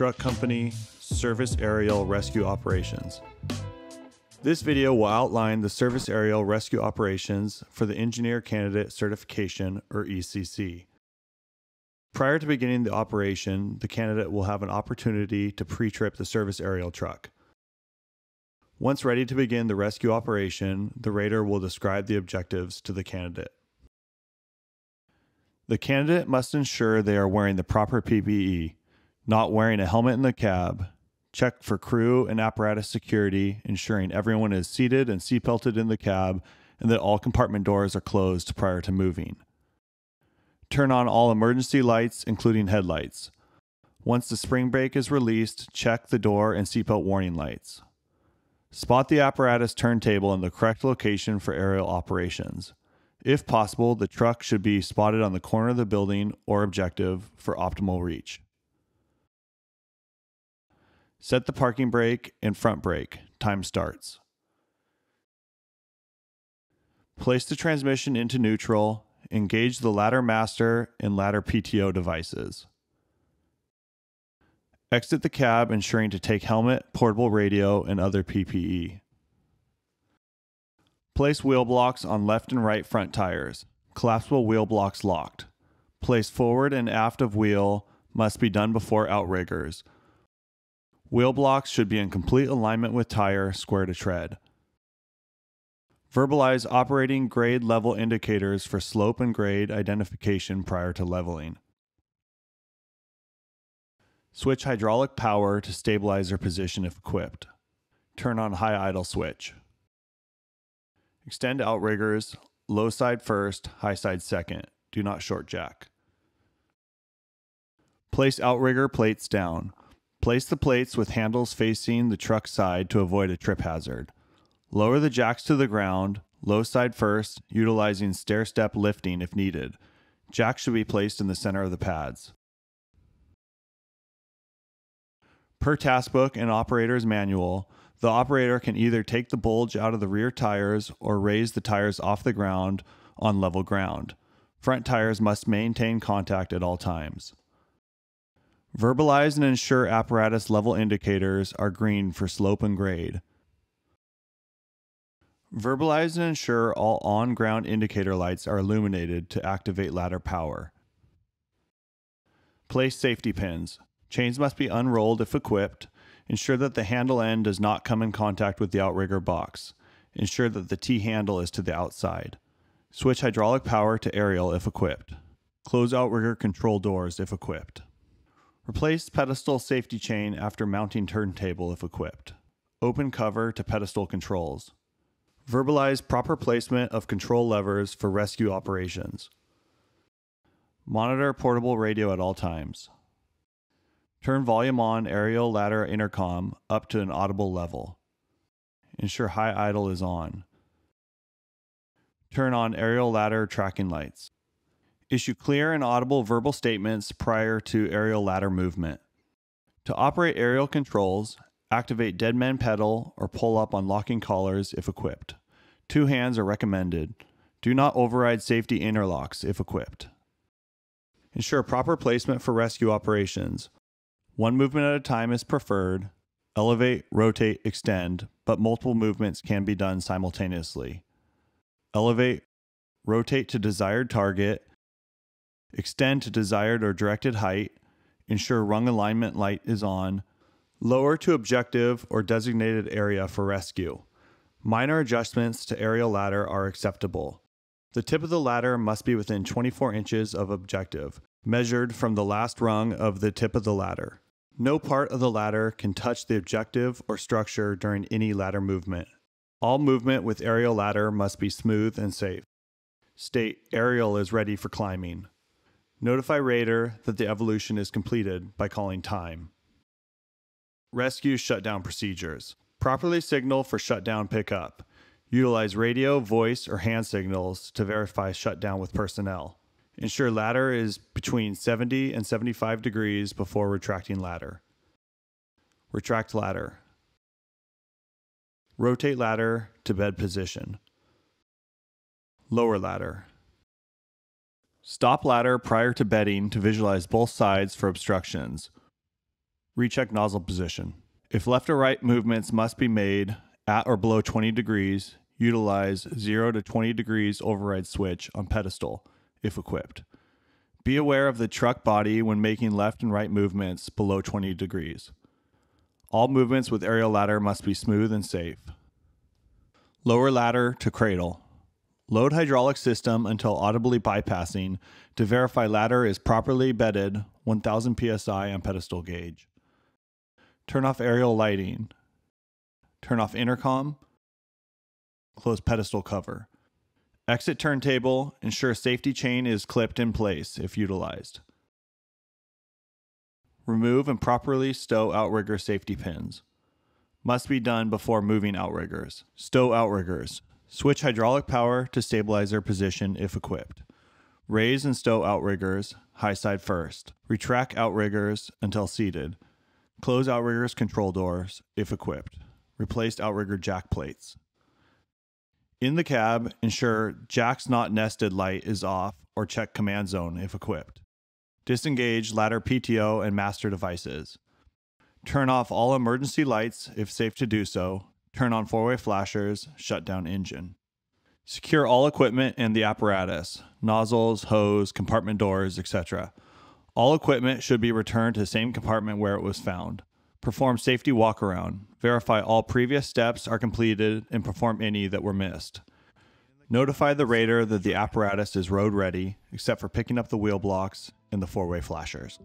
Truck Company Service Aerial Rescue Operations. This video will outline the service aerial rescue operations for the Engineer Candidate Certification, or ECC. Prior to beginning the operation, the candidate will have an opportunity to pre trip the service aerial truck. Once ready to begin the rescue operation, the rater will describe the objectives to the candidate. The candidate must ensure they are wearing the proper PPE, not wearing a helmet in the cab, check for crew and apparatus security, ensuring everyone is seated and seatbelted in the cab and that all compartment doors are closed prior to moving. Turn on all emergency lights, including headlights. Once the spring brake is released, check the door and seatbelt warning lights. Spot the apparatus turntable in the correct location for aerial operations. If possible, the truck should be spotted on the corner of the building or objective for optimal reach. Set the parking brake and front brake. Time starts. Place the transmission into neutral. Engage the ladder master and ladder PTO devices. Exit the cab, ensuring to take helmet, portable radio, and other PPE. Place wheel blocks on left and right front tires. Collapsible wheel blocks locked. Place forward and aft of wheel must be done before outriggers. Wheel blocks should be in complete alignment with tire, square to tread. Verbalize operating grade level indicators for slope and grade identification prior to leveling. Switch hydraulic power to stabilizer position if equipped. Turn on high idle switch. Extend outriggers, low side first, high side second. Do not short jack. Place outrigger plates down. Place the plates with handles facing the truck side to avoid a trip hazard. Lower the jacks to the ground, low side first, utilizing stair step lifting if needed. Jacks should be placed in the center of the pads. Per task book and operator's manual, the operator can either take the bulge out of the rear tires or raise the tires off the ground on level ground. Front tires must maintain contact at all times. Verbalize and ensure apparatus level indicators are green for slope and grade. Verbalize and ensure all on ground indicator lights are illuminated to activate ladder power. Place safety pins. Chains must be unrolled if equipped Ensure that the handle end does not come in contact with the outrigger box. Ensure that the T handle is to the outside. Switch hydraulic power to aerial if equipped. Close outrigger control doors if equipped. Replace pedestal safety chain after mounting turntable if equipped. Open cover to pedestal controls. Verbalize proper placement of control levers for rescue operations. Monitor portable radio at all times. Turn volume on aerial ladder intercom up to an audible level. Ensure high idle is on. Turn on aerial ladder tracking lights. Issue clear and audible verbal statements prior to aerial ladder movement. To operate aerial controls, activate dead man pedal or pull up on locking collars if equipped. Two hands are recommended. Do not override safety interlocks if equipped. Ensure proper placement for rescue operations. One movement at a time is preferred. Elevate, rotate, extend, but multiple movements can be done simultaneously. Elevate, rotate to desired target, extend to desired or directed height, ensure rung alignment light is on, lower to objective or designated area for rescue. Minor adjustments to aerial ladder are acceptable. The tip of the ladder must be within 24 inches of objective, measured from the last rung of the tip of the ladder. No part of the ladder can touch the objective or structure during any ladder movement. All movement with aerial ladder must be smooth and safe. State aerial is ready for climbing. Notify rater that the evolution is completed by calling time. Rescue shutdown procedures. Properly signal for shutdown pickup. Utilize radio, voice, or hand signals to verify shutdown with personnel. Ensure ladder is between 70 and 75 degrees before retracting ladder. Retract ladder. Rotate ladder to bed position. Lower ladder. Stop ladder prior to bedding to visualize both sides for obstructions. Recheck nozzle position. If left or right movements must be made at or below 20 degrees, utilize 0 to 20 degrees override switch on pedestal if equipped. Be aware of the truck body when making left and right movements below 20 degrees. All movements with aerial ladder must be smooth and safe. Lower ladder to cradle. Load hydraulic system until audibly bypassing to verify ladder is properly bedded 1000 psi on pedestal gauge. Turn off aerial lighting. Turn off intercom. Close pedestal cover. Exit turntable. Ensure safety chain is clipped in place if utilized. Remove and properly stow outrigger safety pins. Must be done before moving outriggers. Stow outriggers. Switch hydraulic power to stabilizer position if equipped. Raise and stow outriggers, high side first. Retract outriggers until seated. Close outriggers control doors if equipped. Replaced outrigger jack plates. In the cab, ensure jack's not nested light is off or check command zone if equipped. Disengage ladder PTO and master devices. Turn off all emergency lights if safe to do so. Turn on four way flashers, shut down engine. Secure all equipment and the apparatus nozzles, hose, compartment doors, etc. All equipment should be returned to the same compartment where it was found. Perform safety walkaround. Verify all previous steps are completed and perform any that were missed. Notify the rater that the apparatus is road ready, except for picking up the wheel blocks and the four way flashers.